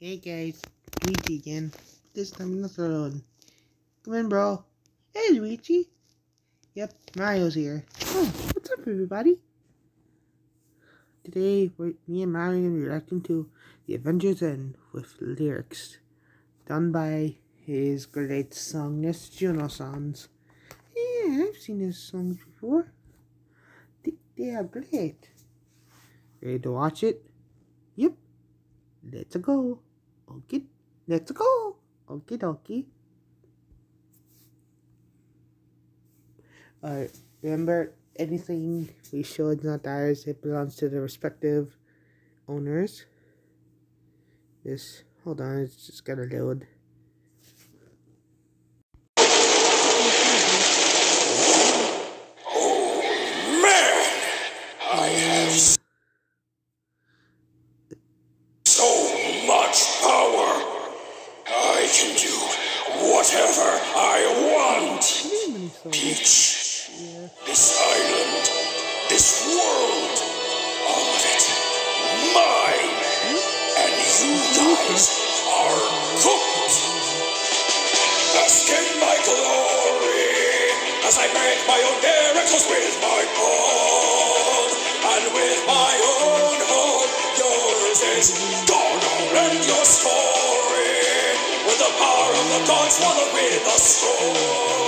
Hey guys, Luigi again. This time in the throne. Come in, bro. Hey, Luigi. Yep, Mario's here. Oh, what's up, everybody? Today, we're, me and Mario are reacting to Adventure's End with lyrics done by his great songness, Juno songs. Yeah, I've seen his songs before. They, they are great. Ready to watch it? Yep. Let's go. Okay, let's go. Okay, dokie. Alright, remember anything we show is not ours, it belongs to the respective owners. This, hold on, it's just gotta load. This island, this world, all of it, mine. And you guys are cooked. Bask in my glory as I make my own miracles with my own. And with my own hope, yours is gonna end your story with the power of the gods swallowed with the sword.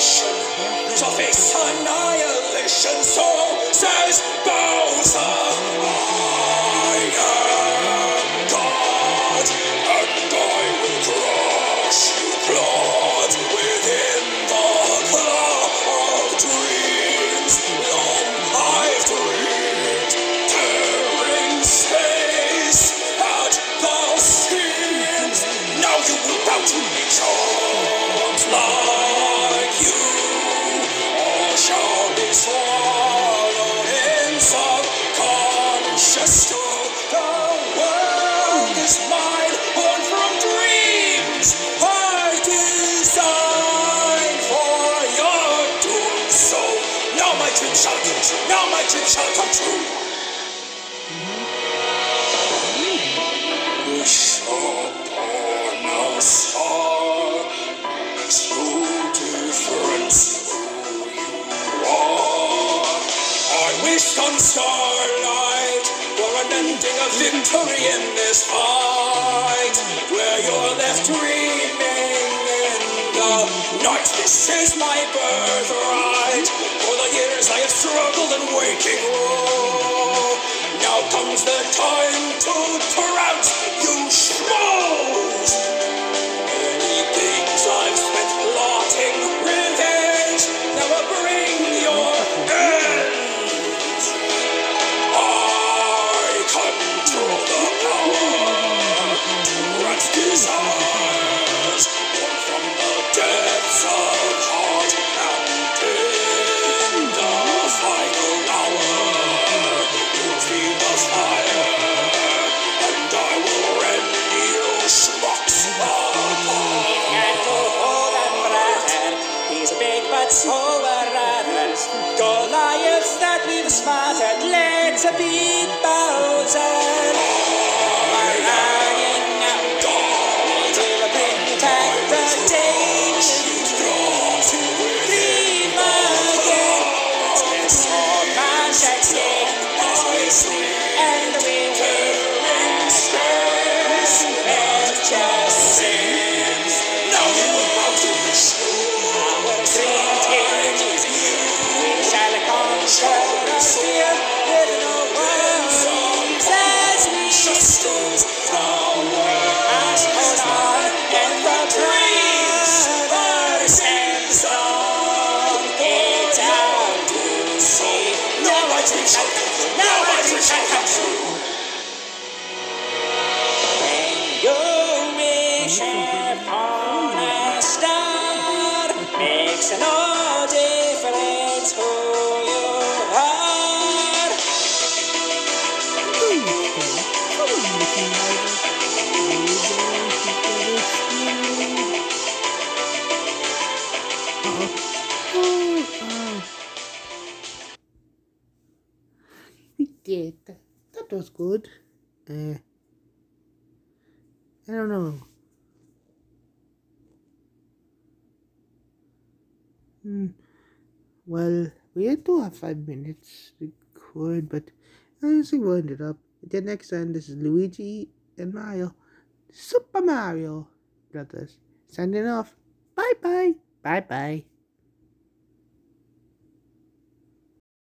imagination, my dream shall come true. Mm-hmm. Now my dream shall come true. Wish upon a star makes no difference who you are. I wished on starlight for an ending of victory in this fight, is my birthright. For the years I have struggled in waking woe. Oh, now comes the time to trout biết bao gian We did. That was good. Uh, I don't know. Hmm. Well, we had to have five minutes. We could, but I we'll end it up. Until next time, this is Luigi and Mario. Super Mario Brothers. Signing off. Bye bye. Bye bye.